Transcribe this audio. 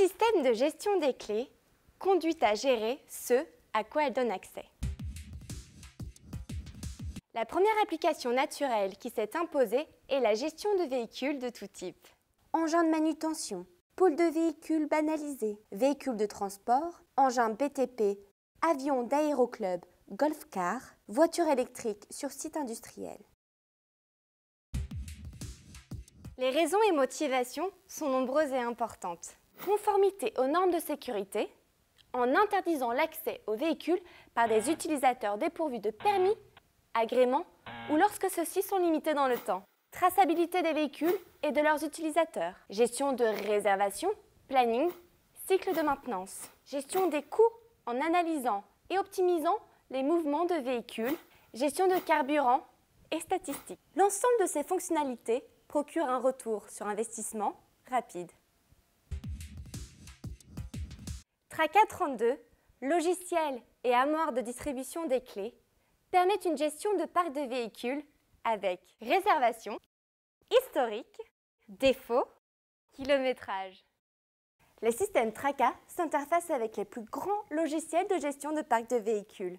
système de gestion des clés conduit à gérer ce à quoi elle donne accès. La première application naturelle qui s'est imposée est la gestion de véhicules de tout type. Engins de manutention, pôle de véhicules banalisés, véhicules de transport, engins BTP, avions d'aéroclub, golf car, voitures électriques sur site industriel. Les raisons et motivations sont nombreuses et importantes. Conformité aux normes de sécurité, en interdisant l'accès aux véhicules par des utilisateurs dépourvus de permis, agrément ou lorsque ceux-ci sont limités dans le temps. Traçabilité des véhicules et de leurs utilisateurs. Gestion de réservation, planning, cycle de maintenance. Gestion des coûts en analysant et optimisant les mouvements de véhicules, gestion de carburant et statistiques. L'ensemble de ces fonctionnalités procure un retour sur investissement rapide. Traca 32, logiciel et armoire de distribution des clés, permettent une gestion de parc de véhicules avec réservation, historique, défaut, kilométrage. Le système Traca s'interface avec les plus grands logiciels de gestion de parc de véhicules.